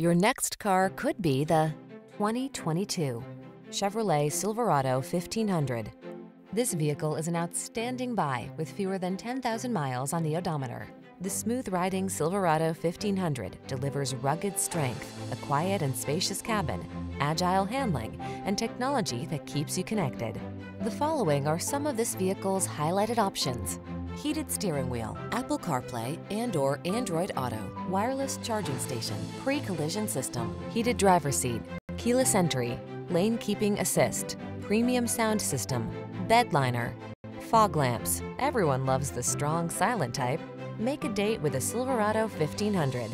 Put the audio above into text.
Your next car could be the 2022 Chevrolet Silverado 1500. This vehicle is an outstanding buy with fewer than 10,000 miles on the odometer. The smooth-riding Silverado 1500 delivers rugged strength, a quiet and spacious cabin, agile handling, and technology that keeps you connected. The following are some of this vehicle's highlighted options. Heated steering wheel, Apple CarPlay and or Android Auto, wireless charging station, pre-collision system, heated driver seat, keyless entry, lane keeping assist, premium sound system, bed liner, fog lamps. Everyone loves the strong silent type. Make a date with a Silverado 1500.